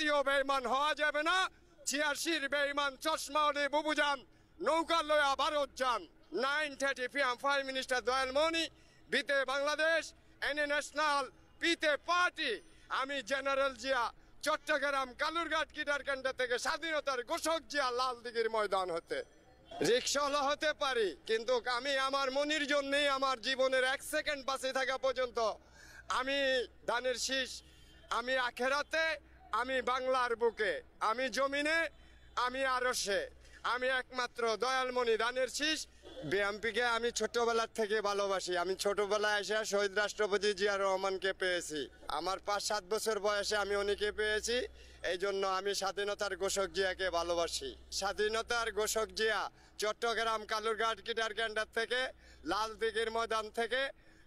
জাতীয় বেইমান হওয়া যাবে না। ছিয়াশির বেইমান চশমা ওলে বুবুজান নৌকা লয়া ভারত যান। Nine thirty PM, five minister Dayal Moni. বিতে বাংলাদেশ এনে ন্যাশনাল, পিতে পার্টি। আমি জেনারেল জিয়া, চট্টগ্রাম, কালুরঘাট কিটারকান্ডা থেকে স্বাধীনতার ঘোষক জিয়া লাল দিঘির ময়দান হতে। রিক্সাওয়ালা হতে পারি, কিন্তু আমি আমার মনির জন্যেই আমার জীবনের এক সেকেন্ড বাঁচে থাকা পর্যন্ত। আমি দানের শীষ, আমি আখেরাতে আমি বাংলার বুকে, আমি জমিনে, আমি আরসে আমি একমাত্র দয়ালমণি দানের শীষ। বিএমপিকে আমি ছোটবেলার থেকে ভালোবাসি। আমি ছোটবেলায় এসে শহীদ রাষ্ট্রপতি জিয়া রহমানকে পেয়েছি। আমার পাঁচ, সাত বছর বয়সে আমি উনিকে পেয়েছি। এই জন্য আমি স্বাধীনতার ঘোষক জিয়াকে ভালোবাসি। স্বাধীনতার ঘোষক জিয়া চট্টগ্রাম কালুরঘাট কিটার ক্যান্ডার থেকে লাল দিঘির ময়দান থেকে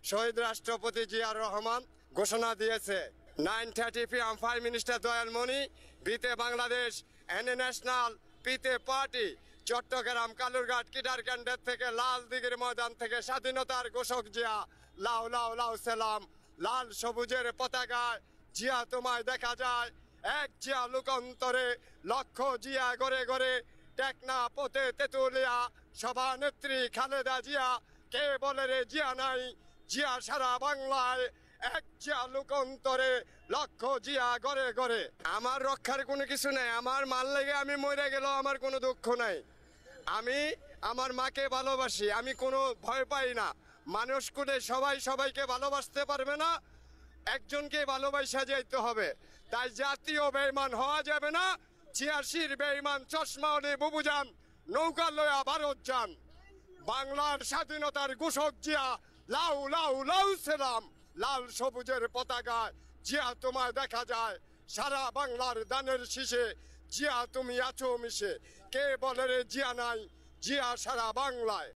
শহীদ রাষ্ট্রপতি জিয়া রহমান ঘোষণা দিয়েছে। Nine thirty PM five minister Dayal Moni বিতে বাংলাদেশ এনে ন্যাশনাল, পিতে পার্টি, চট্টগ্রাম, কালুরঘাট, কিডার ক্যান্ডার থেকে লাল দিঘির ময়দান থেকে স্বাধীনতার ঘোষক জিয়া লাউ লাউ লাউ সালাম, লাল সবুজের পতাকায় জিয়া তোমায় দেখা যায়, এক জিয়া লোকান্তরে লক্ষ জিয়া গড়ে গড়ে টেকনা পথে তেতুলিয়া সভানেত্রী খালেদা জিয়া, কে বলে রে জিয়া নাই, জিয়া সারা বাংলায় এক জিয়া লোকান্তরে লক্ষ জিয়া গড়ে গড়ে। আমার রক্ষার কোনো কিছু নাই, আমার মাল লেগে আমি মরে গেলেও আমার কোনো দুঃখ নাই। আমি আমার মাকে ভালোবাসি, আমি কোনো ভয় পাই না। মানুষ করে সবাই সবাইকে ভালোবাসতে পারবে না, একজনকে ভালোবাসা যাইতে হবে। তাই জাতীয় বেইমান হওয়া যাবে না, ছিয়াশির বেইমান চশমা ওলে বুবুজান নৌকা লয়া ভারত যান। বাংলার স্বাধীনতার ঘোষক জিয়া, লাউ লাউ লাউ, সেলাম। লাল সবুজের পতাকায়, জিয়া তোমায় দেখা যায়। সারা বাংলার দানের শীষে, জিয়া তুমি আছো মিশে। কে বলে রে জিয়া নাই? জিয়া সারা বাংলায়।